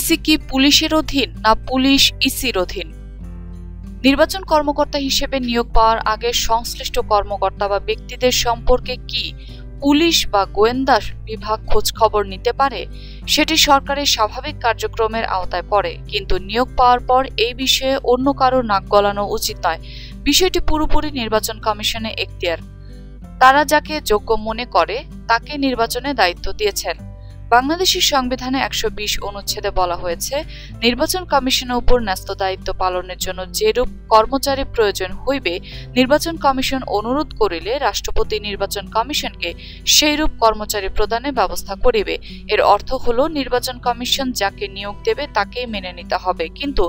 কি পুলিশের অধীন না পুলিশ ইসির অধীন? নির্বাচন কর্মকর্তা হিসেবে নিয়োগ পাওয়ার আগে সংশ্লিষ্ট কর্মকর্তা বা ব্যক্তিদের সম্পর্কে কি পুলিশ বা গোয়েন্দা বিভাগ খোঁজ খবর নিতে পারে, সেটি সরকারের স্বাভাবিক কার্যক্রমের আওতায় পড়ে, কিন্তু নিয়োগ পাওয়ার পর এই বিষয়ে অন্য কারও নাক গলানো উচিত নয়। বিষয়টি পুরোপুরি নির্বাচন কমিশনে এখতিয়ার। তারা যাকে যোগ্য মনে করে, তাকে নির্বাচনে দায়িত্ব দিয়েছেন। বাংলাদেশের সংবিধানে একশো বিশ অনুচ্ছেদে বলা হয়েছে, নির্বাচন কমিশনের উপর ন্যস্ত দায়িত্ব পালনের জন্য যেরূপ কর্মচারী প্রয়োজন হইবে, নির্বাচন কমিশন অনুরোধ করিলে রাষ্ট্রপতি নির্বাচন কমিশনকে সেইরূপ কর্মচারী প্রদানের ব্যবস্থা করিবে। এর অর্থ হল, নির্বাচন কমিশন যাকে নিয়োগ দেবে তাকেই মেনে নিতে হবে। কিন্তু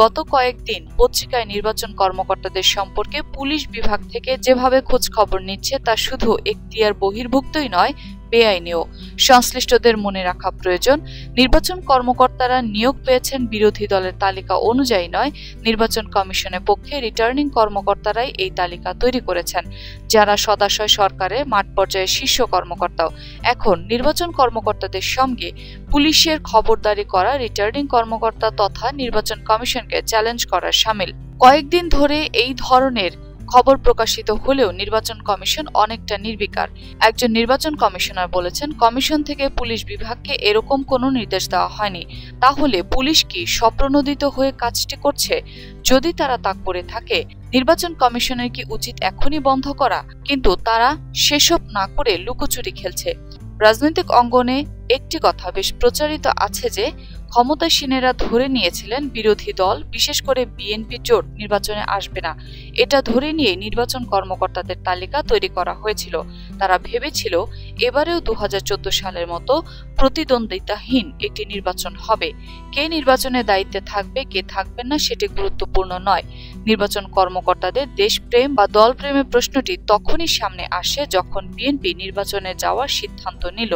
গত কয়েকদিন পত্রিকায় নির্বাচন কর্মকর্তাদের সম্পর্কে পুলিশ বিভাগ থেকে যেভাবে খোঁজ খবর নিচ্ছে তা শুধু এখতিয়ার বহির্ভুক্তই নয় বেআইনিও সংশ্লিষ্টদের মনে রাখা প্রয়োজন। নির্বাচন কর্মকর্তারা নিয়োগ পেয়েছেন বিরোধী দলের তালিকা অনুযায়ী নয়। নির্বাচন কমিশনের পক্ষে রিটার্নিং কর্মকর্তারাই এই তালিকা তৈরি করেছেন। যারা সদাশয় সরকারের মাঠ পর্যায়ে শীর্ষ কর্মকর্তাও। এখন নির্বাচন কর্মকর্তাদের সঙ্গে পুলিশের খবরদারি করা, রিটার্নিং কর্মকর্তা তথা নির্বাচন কমিশনকে চ্যালেঞ্জ করার সামিল। কয়েকদিন ধরে এই ধরনের খবর প্রকাশিত হলেও নির্বাচন কমিশন অনেকটা নির্বিকার। একজন নির্বাচন কমিশনার বলেছেন, কমিশন থেকে পুলিশ বিভাগকে এরকম কোনো নির্দেশ দেওয়া হয়নি। তাহলে পুলিশ কি স্বপ্রণোদিত হয়ে কাজটি করছে? যদি তারা তা করে থাকে, নির্বাচন কমিশনের কি উচিত এখনই বন্ধ করা? কিন্তু তারা সেসব না করে লুকোচুরি খেলছে। রাজনৈতিক অঙ্গনে একটি কথা বেশ প্রচারিত আছে যে ক্ষমতাসীনেরা ধরে নিয়েছিলেন বিরোধী দল, বিশেষ করে বিএনপি জোট নির্বাচনে আসবে না। এটা ধরে নিয়ে নির্বাচন কর্মকর্তাদের তালিকা তৈরি করা হয়েছিল। তারা ভেবেছিল, এবারেও দু হাজার চোদ্দ সালের মতো প্রতিদ্বন্দ্বিতাহীন একটি নির্বাচন হবে। কে নির্বাচনে দায়িত্বে থাকবে, কে থাকবেন না সেটি গুরুত্বপূর্ণ নয়। নির্বাচন কর্মকর্তাদের দেশপ্রেম বা দলপ্রেমের প্রশ্নটি তখনই সামনে আসে যখন বিএনপি নির্বাচনে যাওয়ার সিদ্ধান্ত নিল।